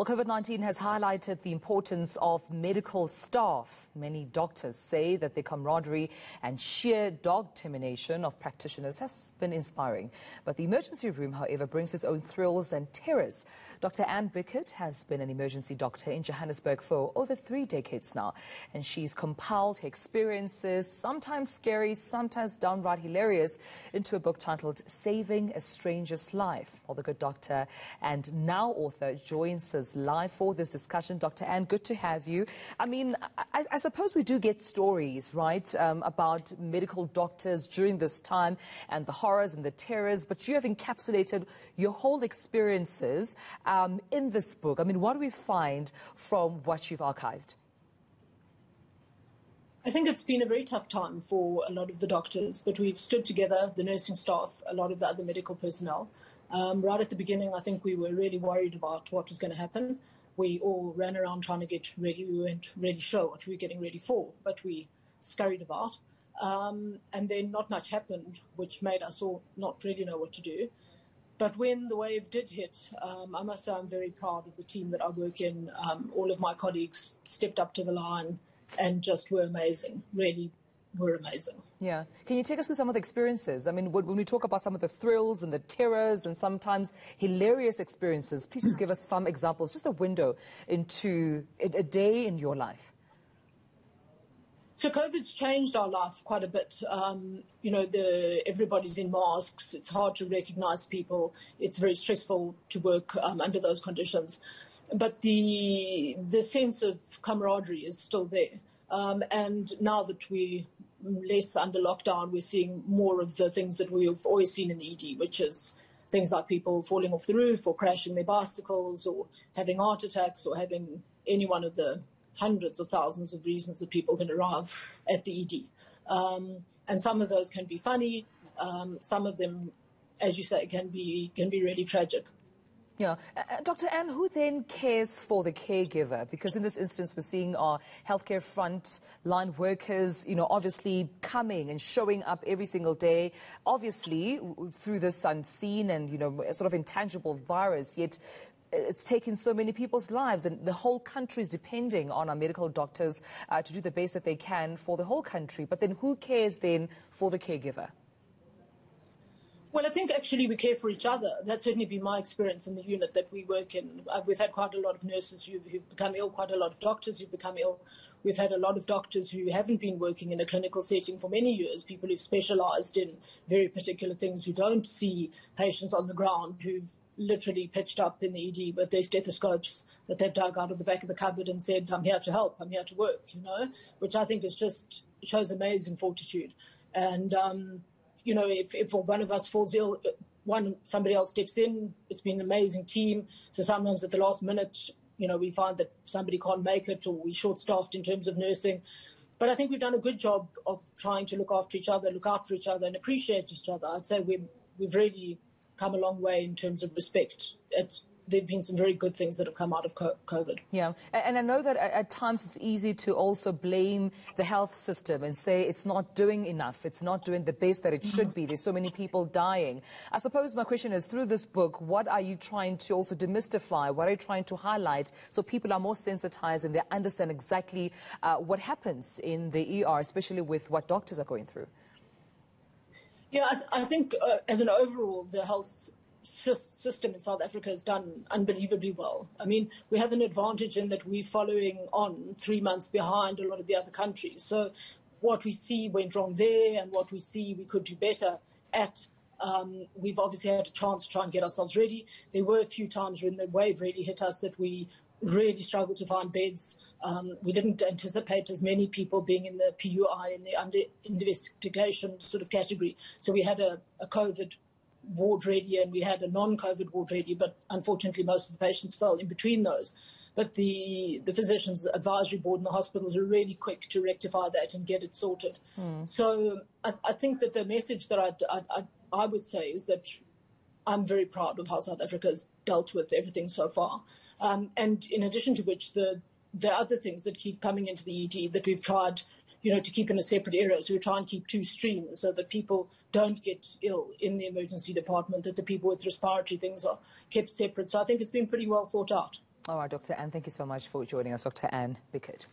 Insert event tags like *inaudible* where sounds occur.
Well, COVID 19 has highlighted the importance of medical staff. Many doctors say that the camaraderie and sheer dog determination of practitioners has been inspiring. But the emergency room, however, brings its own thrills and terrors. Dr. Anne Biccard has been an emergency doctor in Johannesburg for over three decades now, and she's compiled her experiences, sometimes scary, sometimes downright hilarious, into a book titled Saving a Stranger's Life. Well, the good doctor and now author joins us live for this discussion. Dr. Anne, good to have you. I mean, I, I suppose we do get stories, right, um, about medical doctors during this time and the horrors and the terrors, but you have encapsulated your whole experiences um, in this book. I mean, what do we find from what you've archived? I think it's been a very tough time for a lot of the doctors, but we've stood together, the nursing staff, a lot of the other medical personnel. Um, right at the beginning, I think we were really worried about what was going to happen. We all ran around trying to get ready. We weren't really sure what we were getting ready for, but we scurried about. Um, and then not much happened, which made us all not really know what to do. But when the wave did hit, um, I must say I'm very proud of the team that I work in. Um, all of my colleagues stepped up to the line and just were amazing, really were amazing. Yeah. Can you take us through some of the experiences? I mean, when we talk about some of the thrills and the terrors and sometimes hilarious experiences, please just give us some examples, just a window into a day in your life. So COVID's changed our life quite a bit. Um, you know, the, everybody's in masks. It's hard to recognize people. It's very stressful to work um, under those conditions. But the the sense of camaraderie is still there. Um, and now that we're less under lockdown, we're seeing more of the things that we've always seen in the ED, which is things like people falling off the roof or crashing their bicycles or having heart attacks or having any one of the hundreds of thousands of reasons that people can arrive *laughs* at the ED. Um, and some of those can be funny. Um, some of them, as you say, can be can be really tragic. Yeah. Uh, uh Dr. Anne, who then cares for the caregiver? Because in this instance, we're seeing our healthcare front line workers, you know, obviously coming and showing up every single day, obviously through this unseen and, you know, sort of intangible virus, yet it's taken so many people's lives, and the whole country is depending on our medical doctors uh, to do the best that they can for the whole country. But then who cares then for the caregiver? Well, I think actually we care for each other. That's certainly been my experience in the unit that we work in. Uh, we've had quite a lot of nurses who, who've become ill, quite a lot of doctors who've become ill. We've had a lot of doctors who haven't been working in a clinical setting for many years, people who've specialized in very particular things, who don't see patients on the ground, who've literally pitched up in the ED with their stethoscopes that they've dug out of the back of the cupboard and said, I'm here to help, I'm here to work, you know, which I think is just shows amazing fortitude. And, um, you know, if, if one of us falls ill, one somebody else steps in. It's been an amazing team. So sometimes at the last minute, you know, we find that somebody can't make it or we're short staffed in terms of nursing. But I think we've done a good job of trying to look after each other, look out for each other, and appreciate each other. I'd say we've, we've really come a long way in terms of respect. It's there have been some very good things that have come out of COVID. Yeah, and I know that at times it's easy to also blame the health system and say it's not doing enough, it's not doing the best that it should be. There's so many people dying. I suppose my question is through this book, what are you trying to also demystify? What are you trying to highlight so people are more sensitized and they understand exactly uh, what happens in the ER, especially with what doctors are going through? Yeah, I, I think uh, as an overall, the health system in South Africa has done unbelievably well. I mean, we have an advantage in that we're following on three months behind a lot of the other countries. So what we see went wrong there and what we see we could do better at. Um, we've obviously had a chance to try and get ourselves ready. There were a few times when the wave really hit us that we really struggled to find beds. Um, we didn't anticipate as many people being in the PUI in the under investigation sort of category. So we had a, a COVID ward ready and we had a non-COVID ward ready, but unfortunately most of the patients fell in between those. But the, the physicians advisory board in the hospitals were really quick to rectify that and get it sorted. Mm. So I, I, think that the message that I, I, I would say is that I'm very proud of how South Africa has dealt with everything so far. Um, and in addition to which, the the other things that keep coming into the ED that we've tried, you know, to keep in a separate area. So we try and keep two streams so that people don't get ill in the emergency department, that the people with respiratory things are kept separate. So I think it's been pretty well thought out. All right, Dr. Anne, thank you so much for joining us, Dr. Anne Biccard.